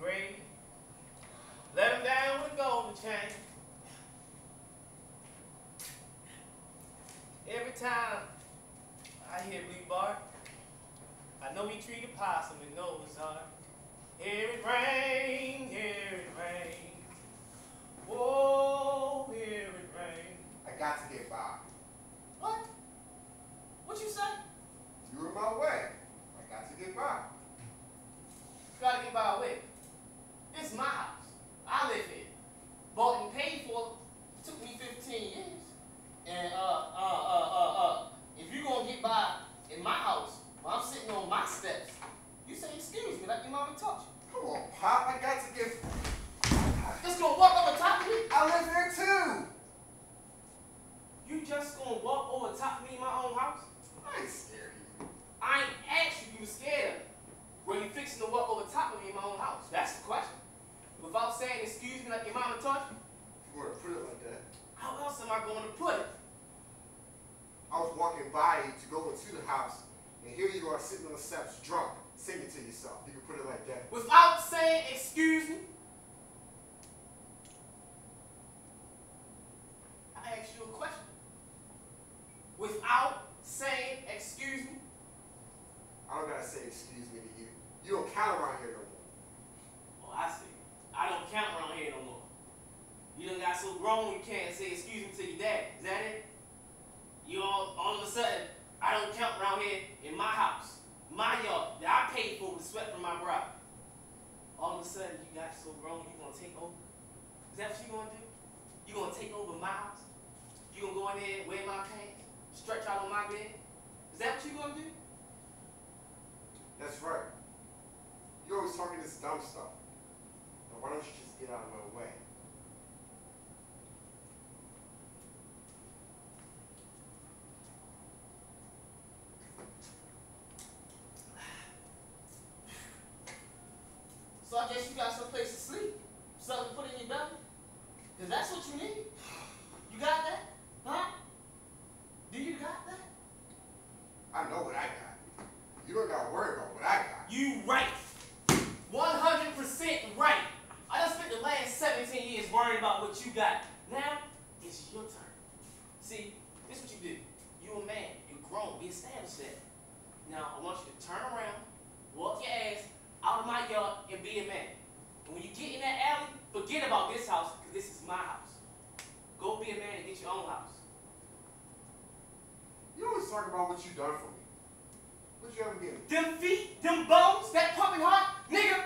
grave. Let him down with a golden chain. Every time I hear Blue bark, I know he treated possum with Noah's Ark. Here it rain, hear it rain. Whoa, hear it rain. I got to get by. What? What you say? You were in my way. I got to get by. Gotta get by with. This is my house. I live here. Bought and paid for. It took me 15 years. And uh uh uh uh uh if you gonna get by in my house while I'm sitting on my steps, you say excuse me like your mama taught you. Come on, Pop. I got to get. Just gonna walk over top of me? I live here too. You just gonna walk over top of me in my own house? I ain't scared of you. I ain't asked you if you was scared of me. Were you fixing to walk over top of me in my own house? That's the question. Without saying excuse me like your mama taught you, If you want to put it like that. how else am I going to put it? I was walking by you to go into the house, and here you are sitting on the steps, drunk, singing to yourself. You can put it like that. Without saying excuse me? I asked you a question. Without saying excuse me? I don't gotta say excuse me to you. You don't count around here no more. Oh, I see. I don't count around here no more. You done got so grown you can't say excuse me to your dad. Is that it? You all, all of a sudden, I don't count around here in my house, my yard, that I paid for with sweat from my brow. All of a sudden, you got so grown, you gonna take over? Is that what you gonna do? You gonna take over my house? You gonna go in there wear my pants, stretch out on my bed? Is that what you gonna do? That's right. You're always talking this dumb stuff. Now why don't you just get out of my way? So I guess you got some place to sleep, something to put in your belly, cause that's what you need. You got that, huh? Do you got that? I know what I got. You don't gotta worry about what I got. You right, one hundred percent right. I done spent the last seventeen years worrying about what you got. Now it's your turn. See, this is what you do. You a man, you're grown, we established that. Now I want you to turn around, walk your ass out of my yard, and be a man. And when you get in that alley, forget about this house, because this is my house. Go be a man and get your own house. You always talk about what you done for me. What you ever give me? Them feet, them bones, that pumping heart, nigga,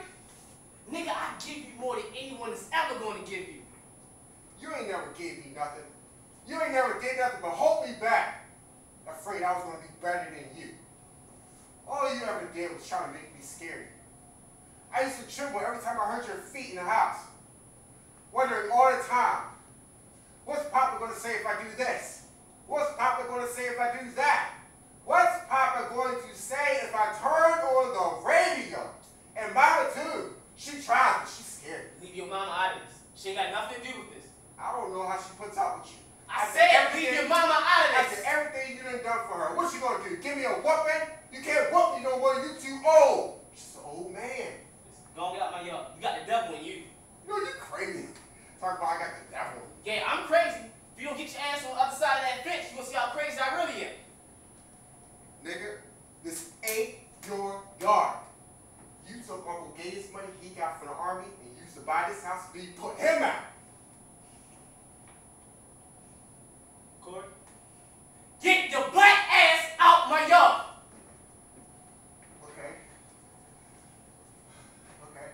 nigga, I give you more than anyone is ever going to give you. You ain't never gave me nothing. You ain't never did nothing but hold me back. Afraid I was gonna be better than you. All you ever did was try to make me scared. I used to tremble every time I heard your feet in the house. Wondering all the time, what's Papa gonna say if I do this? What's Papa gonna say if I do that? What's Papa going to say if I turn on the radio? And Mama too, she tries, but she's scared. Leave your mama out of this. She ain't got nothing to do with this. I don't know how she puts up with you. I After said leave your mama out of this. After everything you done done for her, what you gonna do? Give me a whooping? You can't whoop me no more. You too old. You're an old man. And get out my yard. You got the devil in you. You know you crazy. Talk about I got the devil. Yeah, I'm crazy. If you don't get your ass on the other side of that fence, you gonna see how crazy I really am. Nigga, this ain't yard. You took Uncle Gabe's money he got from the army and used to buy this house, so you put him out. Cory, get your black ass out my yard. Okay. Okay.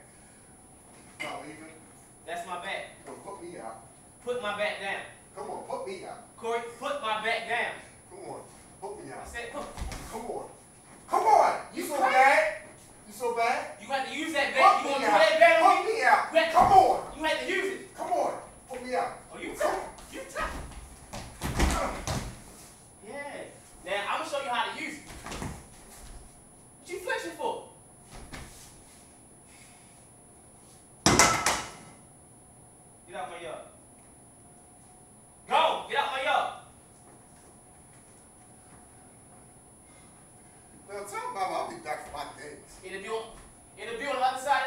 Not leaving. That's my back. Well, put me out. Put my back down. Come on, put me out. Cory, put my back down. Come on, put me out. I said, put. Come on. On. You so bad? In the be on, it'll on the other side.